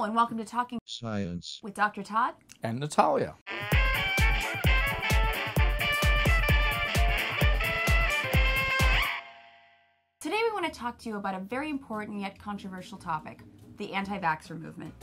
Hello, and welcome to Talking Science with Dr. Todd and Natalia. Today, we want to talk to you about a very important yet controversial topic the anti vaxxer movement.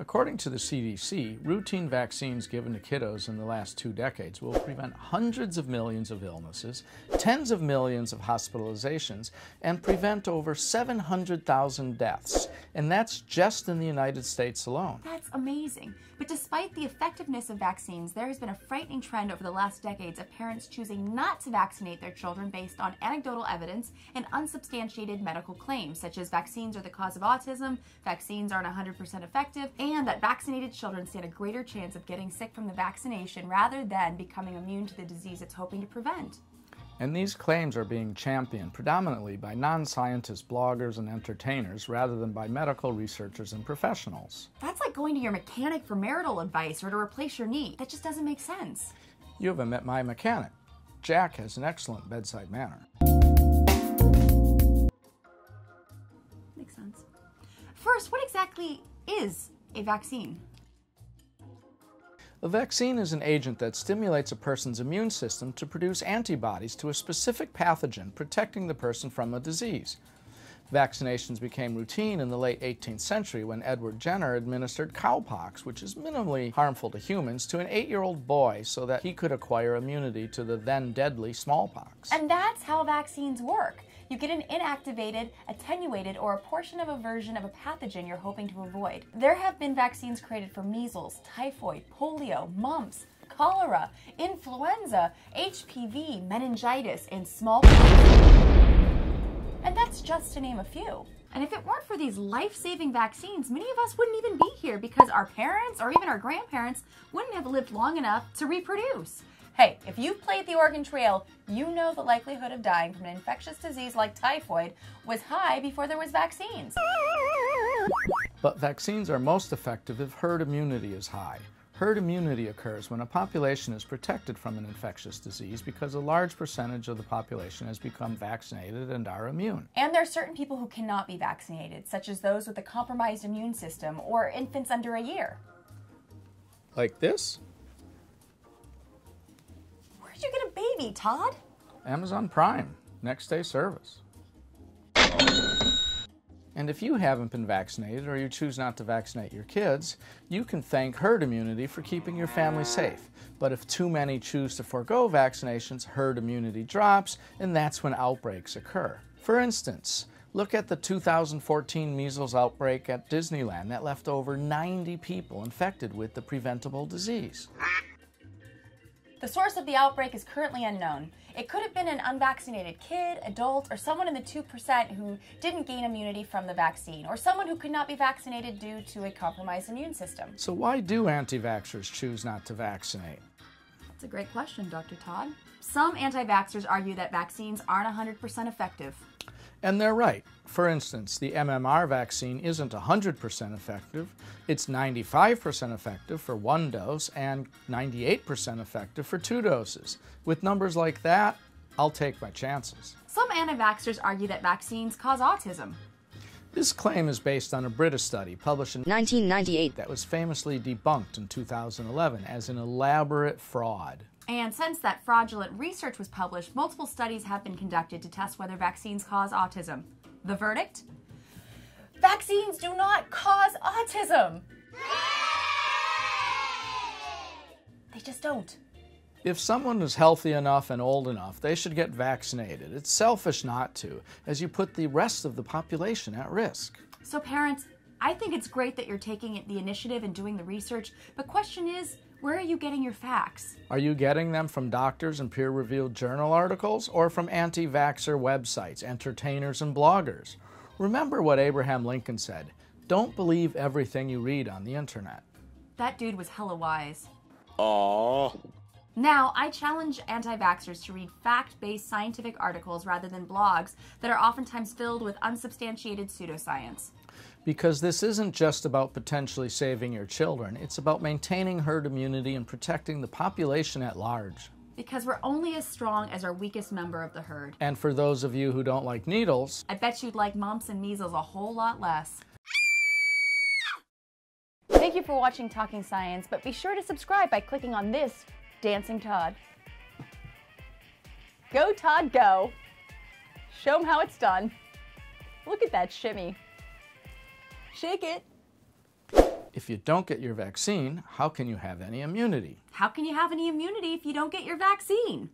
According to the CDC, routine vaccines given to kiddos in the last two decades will prevent hundreds of millions of illnesses, tens of millions of hospitalizations, and prevent over 700,000 deaths. And that's just in the United States alone. That's amazing. But despite the effectiveness of vaccines, there has been a frightening trend over the last decades of parents choosing not to vaccinate their children based on anecdotal evidence and unsubstantiated medical claims, such as vaccines are the cause of autism, vaccines aren't 100% effective, and that vaccinated children stand a greater chance of getting sick from the vaccination rather than becoming immune to the disease it's hoping to prevent. And these claims are being championed predominantly by non scientist bloggers and entertainers rather than by medical researchers and professionals. That's like going to your mechanic for marital advice or to replace your knee. That just doesn't make sense. You haven't met my mechanic. Jack has an excellent bedside manner. Makes sense. First, what exactly is a vaccine? A vaccine is an agent that stimulates a person's immune system to produce antibodies to a specific pathogen, protecting the person from a disease. Vaccinations became routine in the late 18th century when Edward Jenner administered cowpox, which is minimally harmful to humans, to an eight year old boy so that he could acquire immunity to the then deadly smallpox. And that's how vaccines work. You get an inactivated, attenuated, or a portion of a version of a pathogen you're hoping to avoid. There have been vaccines created for measles, typhoid, polio, mumps, cholera, influenza, HPV, meningitis, and smallpox. And that's just to name a few. And if it weren't for these life saving vaccines, many of us wouldn't even be here because our parents or even our grandparents wouldn't have lived long enough to reproduce. Hey, if you've played the Oregon Trail, you know the likelihood of dying from an infectious disease like typhoid was high before there was vaccines. But vaccines are most effective if herd immunity is high. Herd immunity occurs when a population is protected from an infectious disease because a large percentage of the population has become vaccinated and are immune. And there are certain people who cannot be vaccinated, such as those with a compromised immune system or infants under a year. Like this? Where'd you get a baby, Todd? Amazon Prime, next day service. And if you haven't been vaccinated or you choose not to vaccinate your kids, you can thank herd immunity for keeping your family safe. But if too many choose to forego vaccinations, herd immunity drops, and that's when outbreaks occur. For instance, look at the 2014 measles outbreak at Disneyland that left over 90 people infected with the preventable disease. The source of the outbreak is currently unknown. It could have been an unvaccinated kid, adult, or someone in the 2% who didn't gain immunity from the vaccine, or someone who could not be vaccinated due to a compromised immune system. So, why do anti vaxxers choose not to vaccinate? That's a great question, Dr. Todd. Some anti vaxxers argue that vaccines aren't 100% effective. And they're right. For instance, the MMR vaccine isn't 100% effective. It's 95% effective for one dose and 98% effective for two doses. With numbers like that, I'll take my chances. Some anti vaxxers argue that vaccines cause autism. This claim is based on a British study published in 1998 that was famously debunked in 2011 as an elaborate fraud. And since that fraudulent research was published, multiple studies have been conducted to test whether vaccines cause autism. The verdict? Vaccines do not cause autism! They just don't. If someone is healthy enough and old enough, they should get vaccinated. It's selfish not to, as you put the rest of the population at risk. So, parents, I think it's great that you're taking the initiative and doing the research, but question is, where are you getting your facts? Are you getting them from doctors and peer reviewed journal articles or from anti vaxxer websites, entertainers, and bloggers? Remember what Abraham Lincoln said don't believe everything you read on the internet. That dude was hella wise. Aww. Now, I challenge anti vaxxers to read fact based scientific articles rather than blogs that are oftentimes filled with unsubstantiated pseudoscience. Because this isn't just about potentially saving your children, it's about maintaining herd immunity and protecting the population at large. Because we're only as strong as our weakest member of the herd. And for those of you who don't like needles, I bet you'd like mumps and measles a whole lot less. Thank you for watching Talking Science, but be sure to subscribe by clicking on this dancing Todd. Go, Todd, go. Show him how it's done. Look at that shimmy. Shake it. If you don't get your vaccine, how can you have any immunity? How can you have any immunity if you don't get your vaccine?